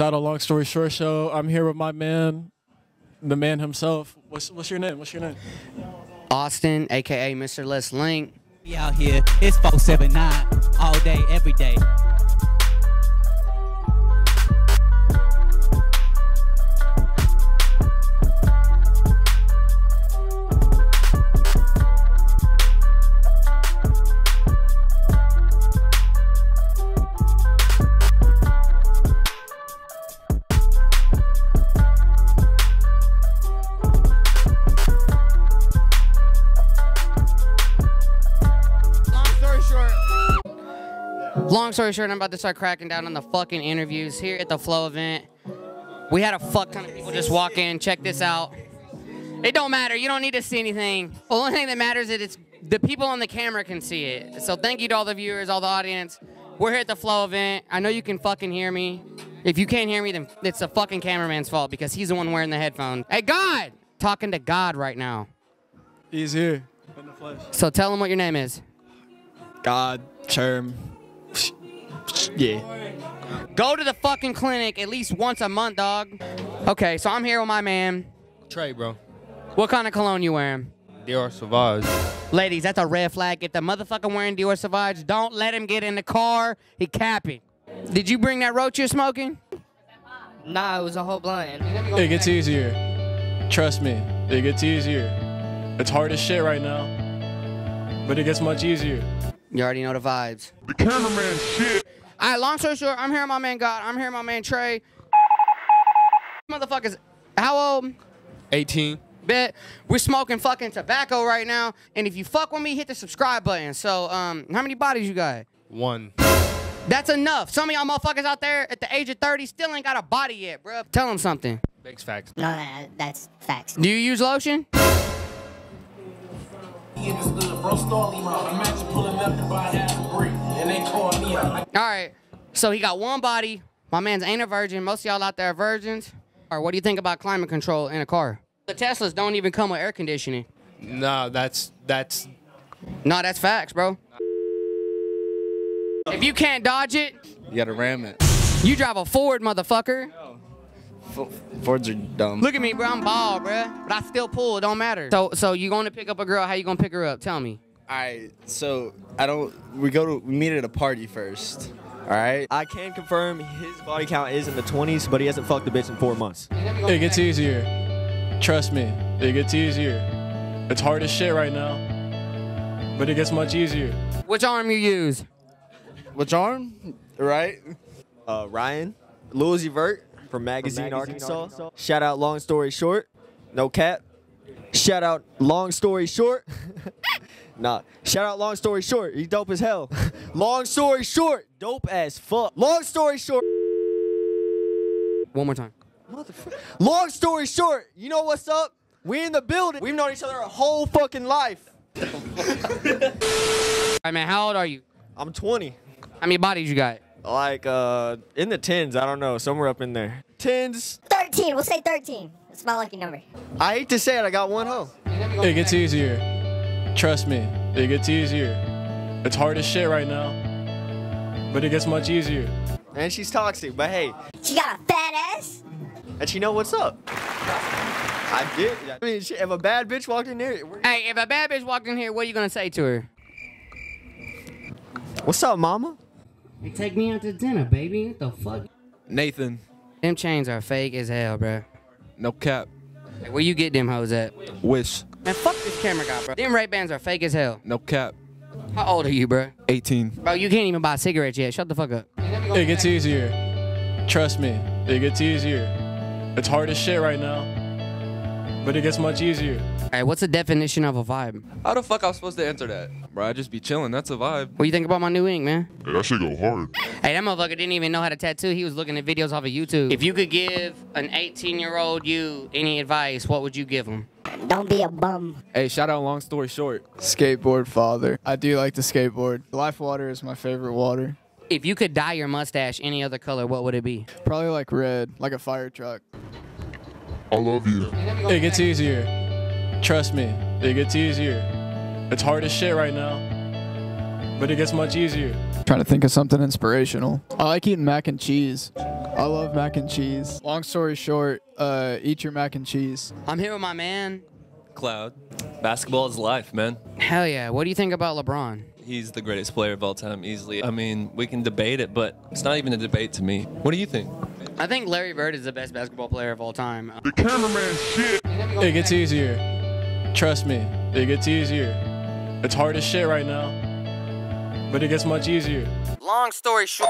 Shout out Long Story Short Show. I'm here with my man, the man himself. What's what's your name? What's your name? Austin, aka Mr. Les Link. We out here. It's 479 all day, every day. Long story short, I'm about to start cracking down on the fucking interviews here at the Flow event. We had a fuck ton of people just walk in. Check this out. It don't matter. You don't need to see anything. The only thing that matters is it's the people on the camera can see it. So thank you to all the viewers, all the audience. We're here at the Flow event. I know you can fucking hear me. If you can't hear me, then it's the fucking cameraman's fault because he's the one wearing the headphones. Hey, God! Talking to God right now. He's here in the flesh. So tell him what your name is. God, Term. Yeah. Go to the fucking clinic at least once a month, dog. Okay, so I'm here with my man. Trey, bro. What kind of cologne you wearing? Dior Sauvage. Ladies, that's a red flag. If the motherfucker wearing Dior Sauvage, don't let him get in the car. He capping. Did you bring that roach you're smoking? Nah, it was a whole blunt. It gets easier. Trust me, it gets easier. It's hard as shit right now, but it gets much easier. You already know the vibes. The cameraman shit. All right, long story short, I'm here with my man God. I'm here with my man Trey. Motherfuckers, how old? 18. Bet we're smoking fucking tobacco right now. And if you fuck with me, hit the subscribe button. So, um, how many bodies you got? One. That's enough. Some of y'all motherfuckers out there at the age of 30 still ain't got a body yet, bruh. Tell them something. Big facts. No, that, that's facts. Do you use lotion? All right. So he got one body. My man's ain't a virgin. Most of y'all out there are virgins. Or what do you think about climate control in a car? The Teslas don't even come with air conditioning. No, that's that's No, that's facts, bro. If you can't dodge it, You gotta ram it. you drive a Ford, motherfucker. Fords are dumb. Look at me, bro. I'm bald, bro. But I still pull. It don't matter. So, so you going to pick up a girl? How you gonna pick her up? Tell me. Alright, so I don't. We go to we meet at a party first. All right. I can confirm his body count is in the 20s, but he hasn't fucked a bitch in four months. It gets easier. Trust me, it gets easier. It's hard as shit right now, but it gets much easier. Which arm you use? Which arm? Right? Uh, Ryan, Lil Uzi Vert from Magazine, Arkansas. Shout out Long Story Short. No cap. Shout out Long Story Short. nah. Shout out Long Story Short. He dope as hell. Long Story Short. Dope as fuck. Long Story Short. One more time. Motherfucker. Long story short, you know what's up? We in the building. We've known each other our whole fucking life. All right, man. How old are you? I'm 20. How many bodies you got? Like uh in the tens, I don't know, somewhere up in there. Tens. 13. We'll say 13. It's my lucky number. I hate to say it, I got one hoe. It gets easier. Trust me, it gets easier. It's hard as shit right now, but it gets much easier. And she's toxic, but hey, She got a fat ass. and she know what's up. I did. I mean, she, if a bad bitch walked in here. Hey, if a bad bitch walked in here, what are you gonna say to her? what's up, mama? Hey, take me out to dinner, baby. What the fuck? Nathan. Them chains are fake as hell, bro. No cap. Like, where you get them hoes at? Wish. Man, fuck this camera guy, bro. Them Ray Bans are fake as hell. No cap. How old are you, bro? 18. Bro, you can't even buy cigarettes yet. Shut the fuck up. It gets easier. Trust me, it gets easier. It's hard as shit right now, but it gets much easier. All right, what's the definition of a vibe? How the fuck I was supposed to answer that? Bro, I just be chilling. That's a vibe. What do you think about my new ink, man? Hey, that shit go hard. Hey, that motherfucker didn't even know how to tattoo. He was looking at videos off of YouTube. If you could give an 18 year old you any advice, what would you give him? Don't be a bum. Hey, shout out long story short. Skateboard father. I do like to skateboard. Life water is my favorite water. If you could dye your mustache any other color, what would it be? Probably like red, like a fire truck. I love you. It gets easier. Trust me, it gets easier. It's hard as shit right now, but it gets much easier. Trying to think of something inspirational. I like eating mac and cheese. I I love mac and cheese. Long story short, uh, eat your mac and cheese. I'm here with my man. Cloud. Basketball is life, man. Hell yeah. What do you think about LeBron? He's the greatest player of all time, easily. I mean, we can debate it, but it's not even a debate to me. What do you think? I think Larry Bird is the best basketball player of all time. The cameraman shit. It gets easier. Trust me, it gets easier. It's hard as shit right now, but it gets much easier. Long story short.